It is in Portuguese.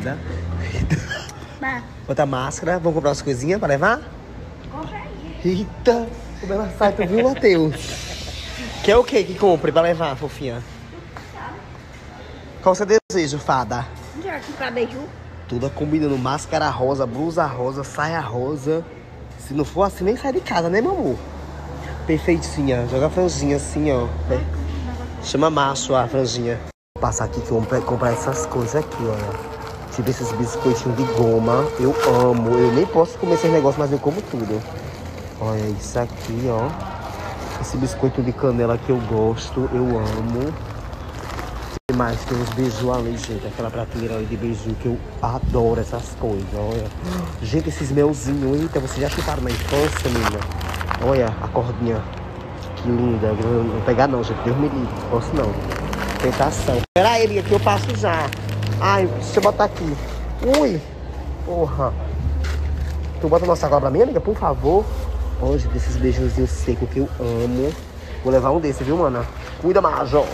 linda. Bah, Outra máscara. Vamos comprar umas coisinhas pra levar? compra aí. Eita, como ela sai, tu viu, Matheus? Quer o que que compre pra levar, fofinha? Qual o seu desejo, fada? Já que pra beijo. Tudo combinando máscara rosa, blusa rosa, saia rosa. Se não for assim, nem sai de casa, né, meu amor? Perfeitinha. Joga a franjinha assim, ó. É. Chama macho a franjinha. Vou passar aqui que eu vou comprar- comprar essas coisas aqui, olha. Tipo esses biscoitinhos de goma. Eu amo. Eu nem posso comer esses negócios, mas eu como tudo. Olha isso aqui, ó. Esse biscoito de canela que eu gosto, eu amo. Tem mais, tem uns beijos ali, gente. Aquela prateleira de beiju que eu adoro essas coisas, olha. Gente, esses melzinhos, eita, vocês já chutaram na infância, menina? Olha a cordinha. Que linda. Não vou pegar não, gente. Deus me livre. Posso não. Tentação. Espera aí, que eu passo já. Ai, deixa eu botar aqui. Ui. Porra. Tu bota uma sacola pra mim, amiga, por favor. Olha, gente, esses beijozinhos secos que eu amo. Vou levar um desse, viu, mana? Cuida, Major.